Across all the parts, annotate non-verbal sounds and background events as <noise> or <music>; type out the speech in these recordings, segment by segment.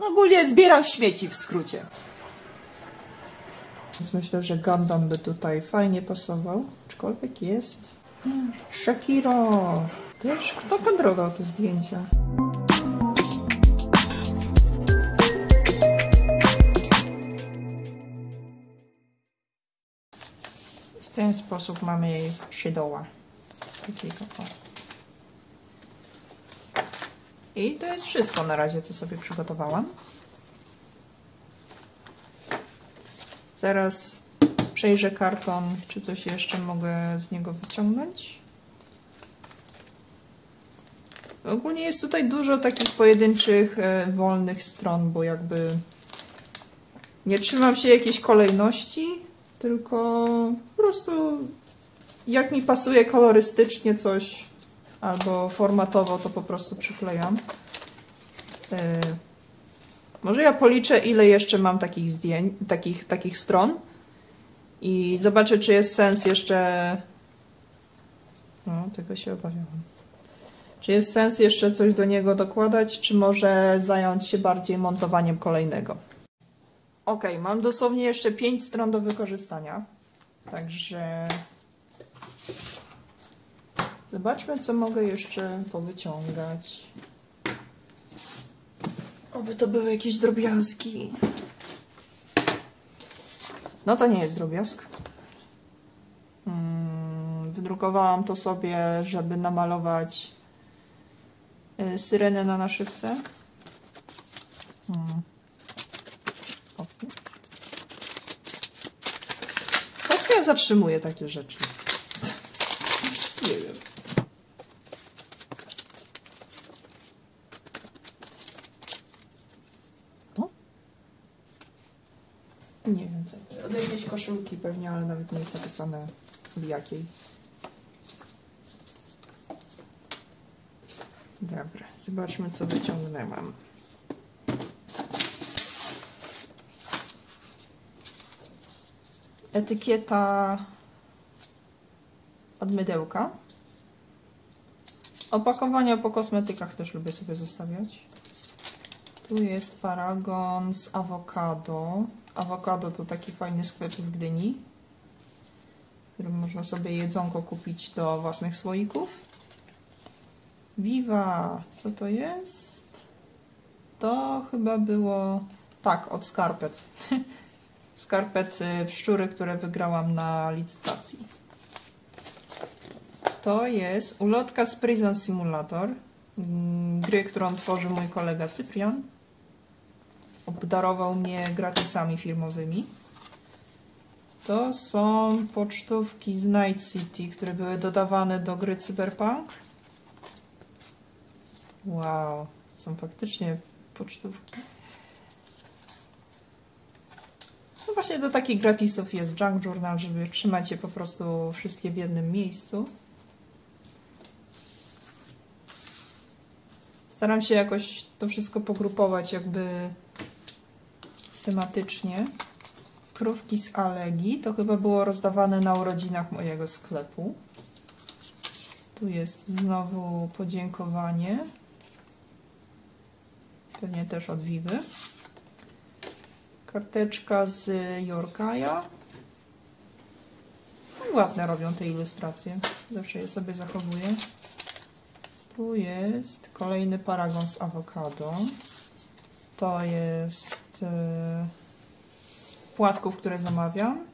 Ogólnie zbieram śmieci w skrócie. Więc myślę, że Gundam by tutaj fajnie pasował. Aczkolwiek jest. Shakiro! Też kto kadrował te zdjęcia? W ten sposób mamy jej szydoła. Takiego, o. I to jest wszystko na razie, co sobie przygotowałam. Zaraz przejrzę karton, czy coś jeszcze mogę z niego wyciągnąć. Ogólnie jest tutaj dużo takich pojedynczych, e, wolnych stron, bo jakby nie trzymam się jakiejś kolejności, tylko po prostu jak mi pasuje kolorystycznie coś albo formatowo, to po prostu przyklejam. E, może ja policzę, ile jeszcze mam takich zdjęć, takich, takich stron i zobaczę, czy jest sens jeszcze... No, tego się obawiałam. Czy jest sens jeszcze coś do niego dokładać, czy może zająć się bardziej montowaniem kolejnego? Ok, mam dosłownie jeszcze 5 stron do wykorzystania. Także zobaczmy, co mogę jeszcze powyciągać. Oby to były jakieś drobiazgi. No to nie jest drobiazg. Hmm, wydrukowałam to sobie, żeby namalować y, syrenę na naszywce. Hmm. Po co ja zatrzymuję takie rzeczy? Nie wiem co to. Od jakiejś koszulki pewnie, ale nawet nie jest napisane w jakiej. Dobra, zobaczmy co wyciągnęłam. Etykieta od mydełka. Opakowania po kosmetykach też lubię sobie zostawiać. Tu jest paragon z awokado. Awokado to taki fajny sklep w Gdyni, w którym można sobie jedzonko kupić do własnych słoików. Viva! Co to jest? To chyba było... Tak, od skarpet. <laughs> skarpet szczury, które wygrałam na licytacji. To jest ulotka z Prison Simulator, gry, którą tworzy mój kolega Cyprian obdarował mnie gratisami firmowymi. To są pocztówki z Night City, które były dodawane do gry Cyberpunk. Wow, są faktycznie pocztówki. No właśnie do takich gratisów jest Junk Journal, żeby trzymać je po prostu wszystkie w jednym miejscu. Staram się jakoś to wszystko pogrupować jakby tematycznie. Krówki z Alegi. To chyba było rozdawane na urodzinach mojego sklepu. Tu jest znowu podziękowanie. Pewnie też od Wiwy. Karteczka z Yorkaja. No ładne robią te ilustracje. Zawsze je sobie zachowuję. Tu jest kolejny paragon z awokado. To jest z płatków, które zamawiam.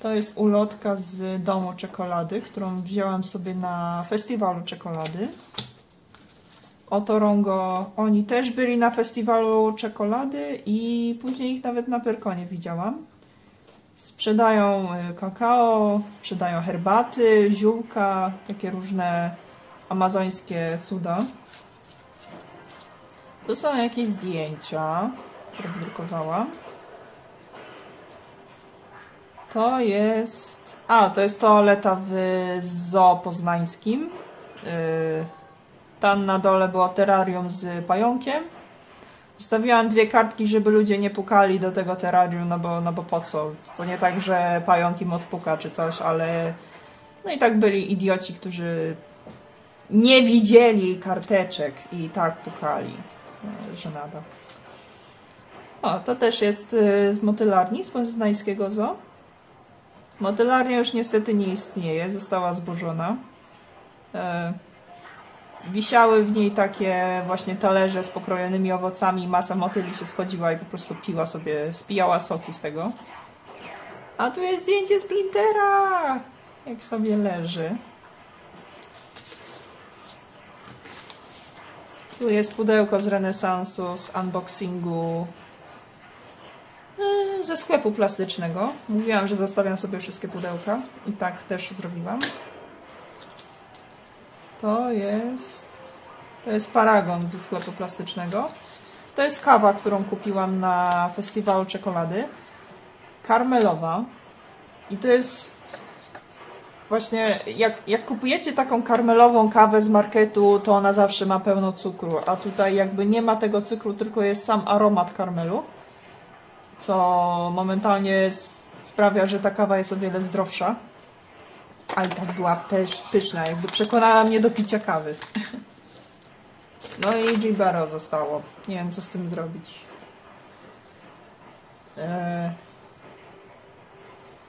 To jest ulotka z domu czekolady, którą wzięłam sobie na festiwalu czekolady. Oto Rongo, oni też byli na festiwalu czekolady i później ich nawet na Perkonie widziałam. Sprzedają e, kakao, sprzedają herbaty, ziółka, takie różne amazońskie cuda. Tu są jakieś zdjęcia, które drukowałam. To jest... A, to jest toaleta w zoo poznańskim. Yy, tam na dole było terrarium z pająkiem. Zostawiłam dwie kartki, żeby ludzie nie pukali do tego terrarium, no bo, no bo po co? To nie tak, że pająk im odpuka czy coś, ale... No i tak byli idioci, którzy nie widzieli karteczek i tak pukali. Żenada. O, to też jest y, z motylarni, z poznańskiego zoo. Motylarnia już niestety nie istnieje, została zburzona. E, Wisiały w niej takie właśnie talerze z pokrojonymi owocami, masa motyli się schodziła i po prostu piła sobie, spijała soki z tego. A tu jest zdjęcie Splintera! Jak sobie leży. Tu jest pudełko z renesansu, z unboxingu yy, ze sklepu plastycznego. Mówiłam, że zostawiam sobie wszystkie pudełka i tak też zrobiłam. To jest to jest paragon ze sklepu plastycznego. To jest kawa, którą kupiłam na festiwalu czekolady. Karmelowa. I to jest właśnie, jak, jak kupujecie taką karmelową kawę z marketu, to ona zawsze ma pełno cukru, a tutaj jakby nie ma tego cukru, tylko jest sam aromat karmelu, co momentalnie sprawia, że ta kawa jest o wiele zdrowsza. A tak była pysz, pyszna, jakby przekonała mnie do picia kawy. <laughs> No i Jibaro zostało. Nie wiem, co z tym zrobić. Eee...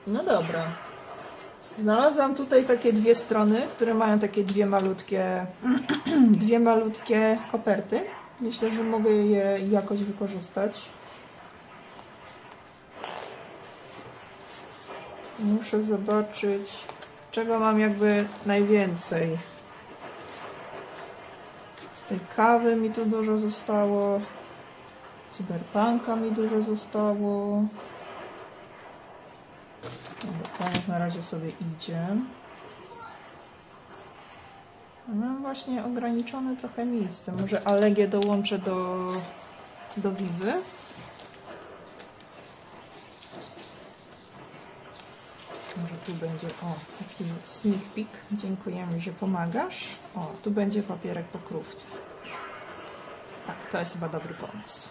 No dobra. Znalazłam tutaj takie dwie strony, które mają takie dwie malutkie, <clears throat> dwie malutkie koperty. Myślę, że mogę je jakoś wykorzystać. Muszę zobaczyć, czego mam jakby najwięcej. Z tej kawy mi tu dużo zostało. Cyberpunka mi dużo zostało. To jak na razie sobie idzie. Mam właśnie ograniczone trochę miejsce. Może Alegię dołączę do, do Vivy. Może tu będzie, o, taki sneak peek. Dziękujemy, że pomagasz. O, tu będzie papierek po krówce. Tak, to jest chyba dobry pomysł.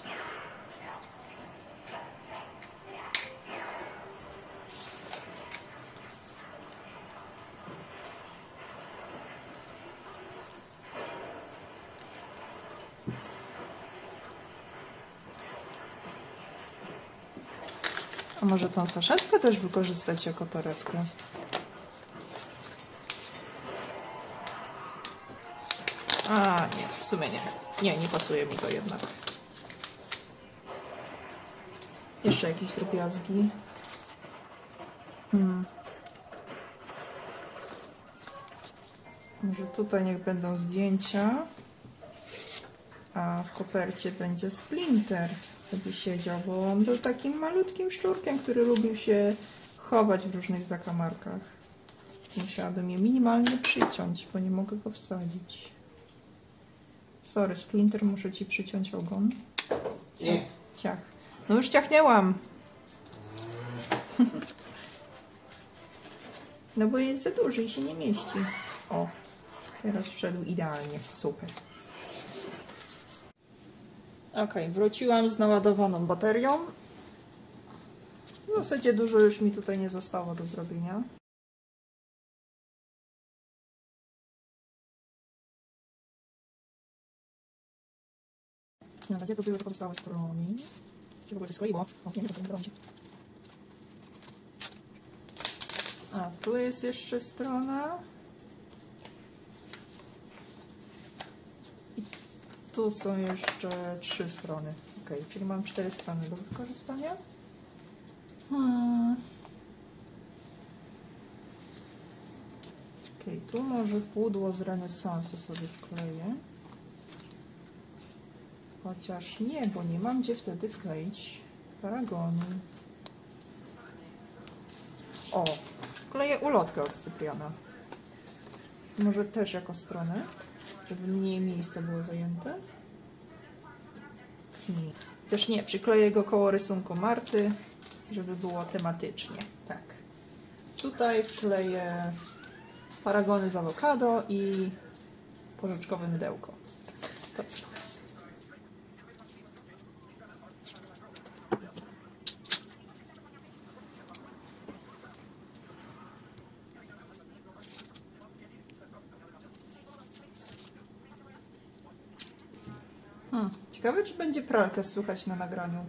A może tą saszetkę też wykorzystać jako torebkę? A, nie, w sumie nie. Nie, nie pasuje mi to jednak. Jeszcze jakieś drobiazgi. Hmm. Może tutaj niech będą zdjęcia. A w kopercie będzie splinter sobie siedział, bo on był takim malutkim szczurkiem, który lubił się chować w różnych zakamarkach. Musiałabym je minimalnie przyciąć, bo nie mogę go wsadzić. Sorry, Splinter, muszę ci przyciąć ogon. Nie. Ciach. No już ciachnęłam. <laughs> No bo jest za duży i się nie mieści. O, teraz wszedł idealnie. Super. Ok, wróciłam z naładowaną baterią. W zasadzie dużo już mi tutaj nie zostało do zrobienia. Na razie to były pozostałe strony. Czy w ogóle to skleiło? O, nie, nie zapomniałam się. A, tu jest jeszcze strona. Tu są jeszcze trzy strony. Ok, czyli mam cztery strony do wykorzystania. Hmm. Ok, tu może pudło z renesansu sobie wkleję. Chociaż nie, bo nie mam gdzie wtedy wkleić paragonu. O, wkleję ulotkę od Cypriana. Może też jako stronę, żeby mniej miejsca było zajęte. Nie. Też nie, przykleję go koło rysunku Marty, żeby było tematycznie. Tak. Tutaj wkleję paragony z awokado i porzeczkowe mydełko. To co pomysł. Hmm. Ciekawe, czy będzie pralkę słychać na nagraniu.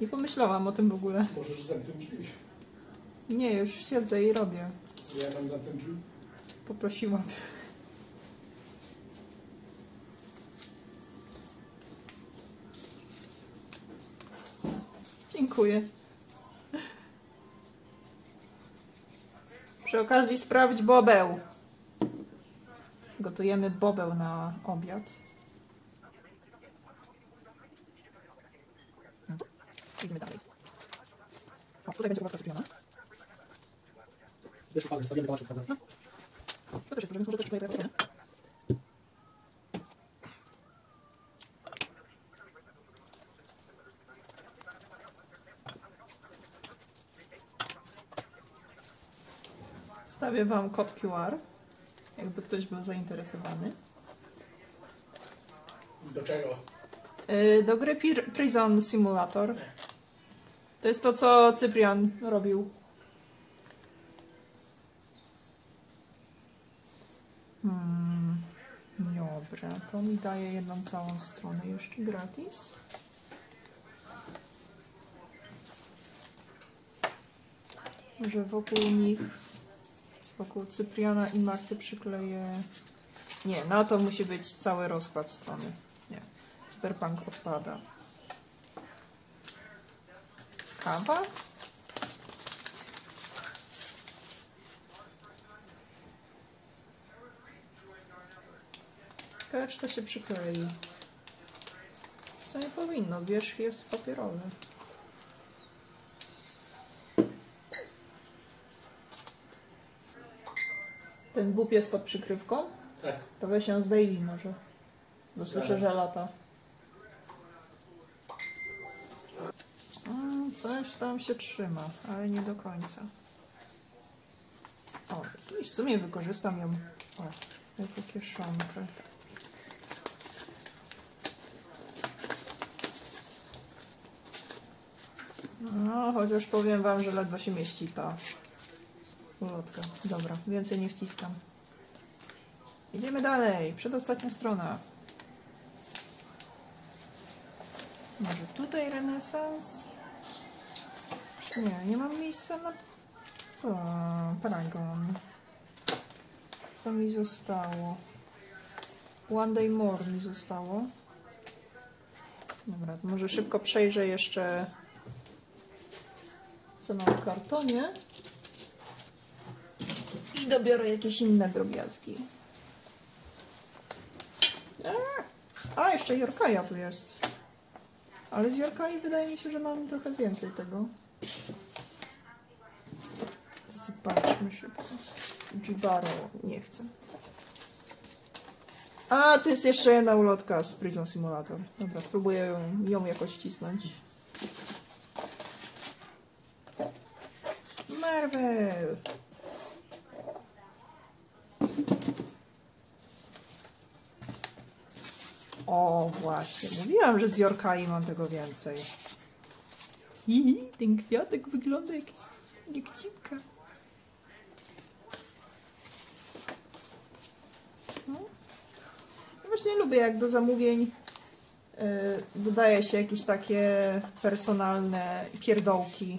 Nie pomyślałam o tym w ogóle. Możesz zamknąć drzwi. Nie, już siedzę i robię. Ja mam zamknąć drzwi. Poprosiłam. Dziękuję. Przy okazji sprawdź bobeł. Gotujemy bobeł na obiad. Idziemy dalej. O, tutaj będzie łapka skupiona. Wiesz, upadek, stawiamy kałaczek, prawda? To też jest problem, może też tutaj teraz nie? Stawię Wam kod QR, jakby ktoś był zainteresowany. Do czego? Yy, Do gry Pir- Prison Simulator. To jest to, co Cyprian robił. Hmm, dobra, to mi daje jedną całą stronę jeszcze gratis. Może wokół nich, wokół Cypriana i Marty przykleję... Nie, na to musi być cały rozkład strony. Nie, Cyberpunk odpada. Kawa? Czy to się przyklei. Co nie powinno, wierzch jest papierowy. Ten bób jest pod przykrywką? Tak. To weź ją zdejmij może. Bo słyszę, że lata. Coś tam się trzyma, ale nie do końca. O, i w sumie wykorzystam ją o, jako kieszonkę. No, chociaż powiem wam, że ledwo się mieści ta ulotka. Dobra, więcej nie wciskam. Idziemy dalej. Przedostatnia strona. Może tutaj renesans? Nie, nie mam miejsca na o, paragon. Co mi zostało? One day more mi zostało. Dobra, może szybko przejrzę jeszcze co mam w kartonie. I dobiorę jakieś inne drobiazgi. A, a jeszcze Jorkaja tu jest. Ale z Jorkai wydaje mi się, że mam trochę więcej tego. Zobaczmy szybko. Jibaro nie chcę. A, tu jest jeszcze jedna ulotka z Prison Simulator. Dobra, spróbuję ją, ją jakoś wcisnąć. Marvel! O, właśnie. Mówiłam, że z Jorkai mam tego więcej. Hihi, ten kwiatek wygląda jak, jak dziwka. No. Ja właśnie lubię, jak do zamówień y, dodaje się jakieś takie personalne pierdołki.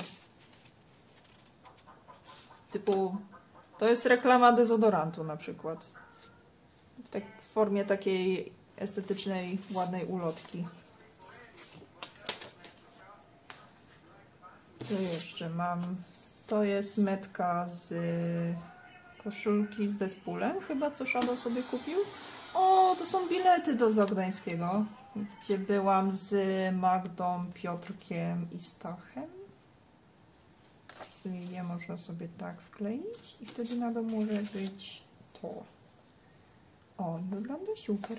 Typu, to jest reklama dezodorantu na przykład. W, tak, w formie takiej estetycznej, ładnej ulotki. Co jeszcze mam? To jest metka z koszulki z Deadpoolem, chyba co Shadow sobie kupił. O, to są bilety do Zagdańskiego, gdzie byłam z Magdą, Piotrkiem i Stachem. Sobie je można sobie tak wkleić i wtedy na dół może być to. O, wygląda super.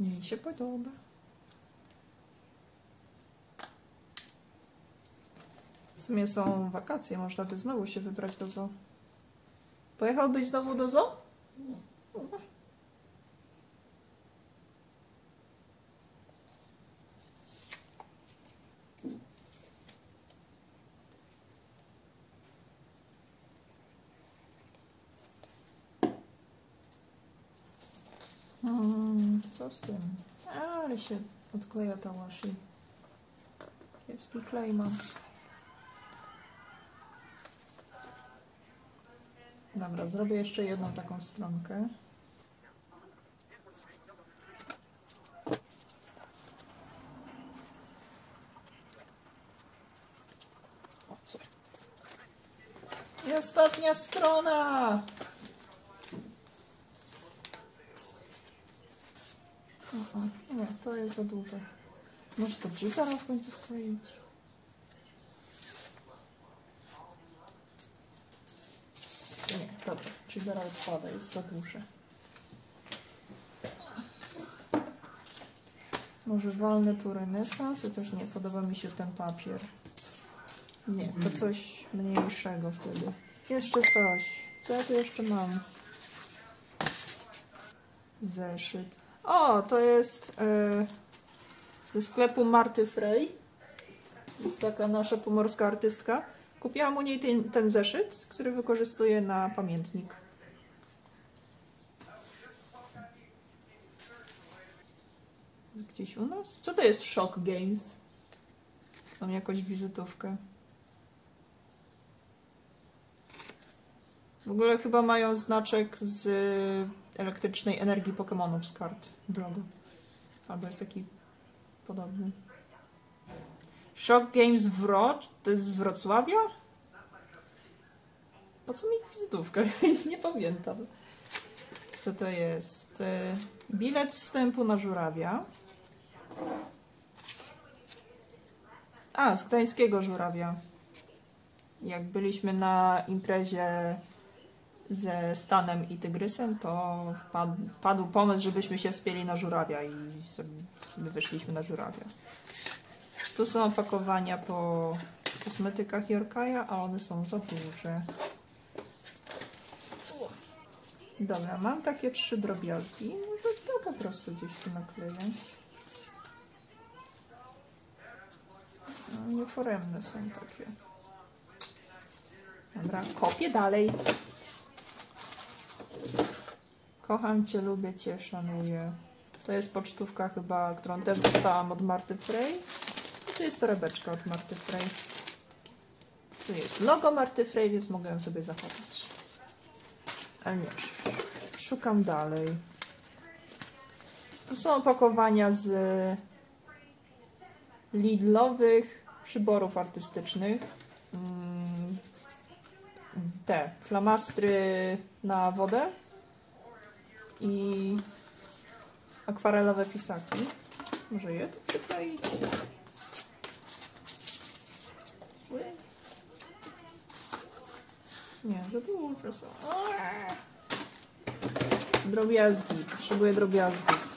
Mi się podoba. W sumie są wakacje, można by znowu się wybrać do zoo. Pojechałbyś znowu do zoo? Hmm, co z tym? Ale się odkleja ta washi. Kiepski klej mam. Dobra, zrobię jeszcze jedną taką stronkę. Ostatnia strona! O, nie, to jest za duże. Może to Jigara w końcu wkleić? Nie, dobra, Jigara odpada, jest za duże. Może walnę tu renesans, chociaż nie, podoba mi się ten papier. Nie, to coś mniejszego wtedy. Jeszcze coś. Co ja tu jeszcze mam? Zeszyt. O, to jest e, ze sklepu Marty Frey. Jest taka nasza pomorska artystka. Kupiłam u niej ten, ten zeszyt, który wykorzystuję na pamiętnik. Gdzieś u nas? Co to jest Shock Games? Mam jakąś wizytówkę. W ogóle chyba mają znaczek z elektrycznej energii Pokémonów z kart w. Albo jest taki podobny. Shock Games Wrocz? To jest z Wrocławia? Po co mi wizytówka? <laughs> Nie pamiętam. Co to jest? E, Bilet wstępu na żurawia. A, z gdańskiego żurawia. Jak byliśmy na imprezie ze Stanem i Tygrysem, to wpadł, padł pomysł, żebyśmy się spieli na żurawia i sobie wyszliśmy na żurawia. Tu są opakowania po kosmetykach Jorkaja, a one są za duże. Dobra, mam takie trzy drobiazgi. Może to po prostu gdzieś tu nakleję. No, nieforemne są takie. Dobra, kopię dalej. Kocham Cię, lubię Cię, szanuję. To jest pocztówka chyba, którą też dostałam od Marty Frey. I to jest torebeczka od Marty Frey. Tu jest logo Marty Frey, więc mogę ją sobie zachować. Ale nie, szukam dalej. Tu są opakowania z Lidlowych przyborów artystycznych. Mm, Te flamastry na wodę i akwarelowe pisaki. Może je tu przykleić? Nie, za duże są. Drobiazgi. Potrzebuję drobiazgów.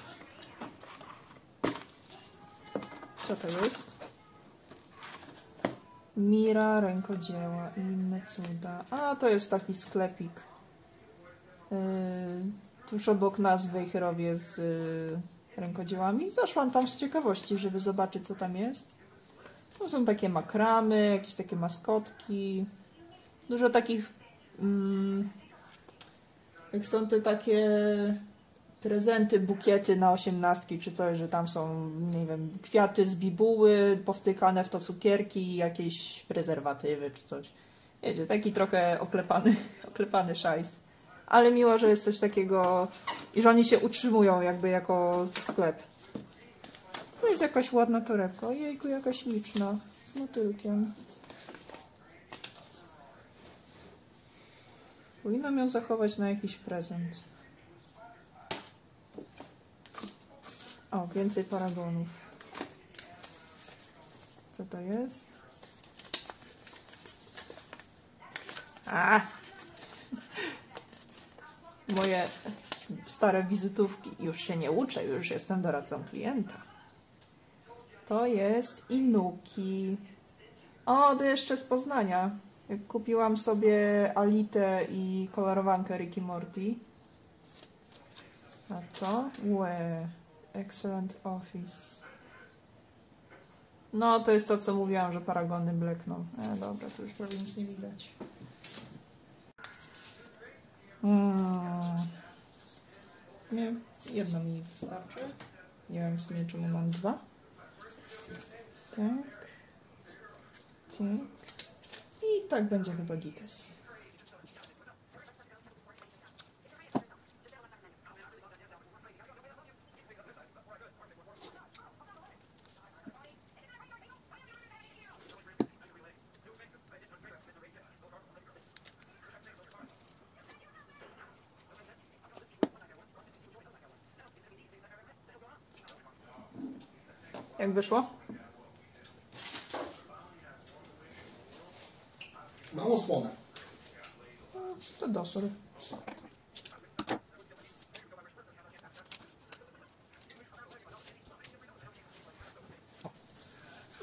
Co to jest? Mira, rękodzieła i inne cuda. A, to jest taki sklepik. Yy, tuż obok w Wejherowie z yy, rękodziełami. Zaszłam tam z ciekawości, żeby zobaczyć, co tam jest. To są takie makramy, jakieś takie maskotki. Dużo takich... Mm, jak są te takie prezenty, bukiety na osiemnastki czy coś, że tam są, nie wiem, kwiaty z bibuły, powtykane w to cukierki, jakieś prezerwatywy czy coś. Wiecie, taki trochę oklepany, <laughs> oklepany szajs. Ale miło, że jest coś takiego i że oni się utrzymują jakby jako sklep. Tu jest jakaś ładna torebka. Ojejku, jakaś liczna. Z motylkiem. Powinnam ją zachować na jakiś prezent. O, więcej paragonów. Co to jest? A! Moje stare wizytówki. Już się nie uczę, już jestem doradcą klienta. To jest Inuki. O, to jeszcze z Poznania. Kupiłam sobie Alitę i kolorowankę Ricky Morty. A to? Łe. Excellent Office. No, to jest to, co mówiłam, że paragony blekną. E, dobra, to już prawie nic nie widać. Hmm. sumie jedno mi wystarczy. Nie wiem w sumie czemu mam dwa. Tak. Tak. I tak będzie chyba gites. Jak wyszło? Mało słone. To dosól.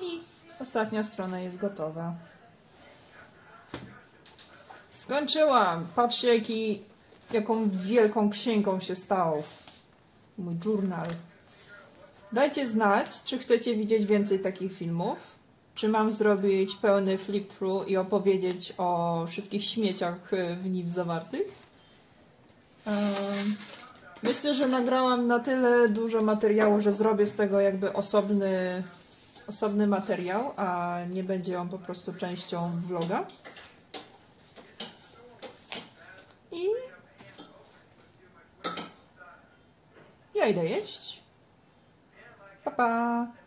I ostatnia strona jest gotowa. Skończyłam! Patrzcie, jaki, jaką wielką księgą się stał mój journal. Dajcie znać, czy chcecie widzieć więcej takich filmów. Czy mam zrobić pełny flip-through i opowiedzieć o wszystkich śmieciach y, w nim zawartych? Myślę, że nagrałam na tyle dużo materiału, że zrobię z tego jakby osobny, osobny materiał, a nie będzie on po prostu częścią vloga. I ja idę jeść. Pa.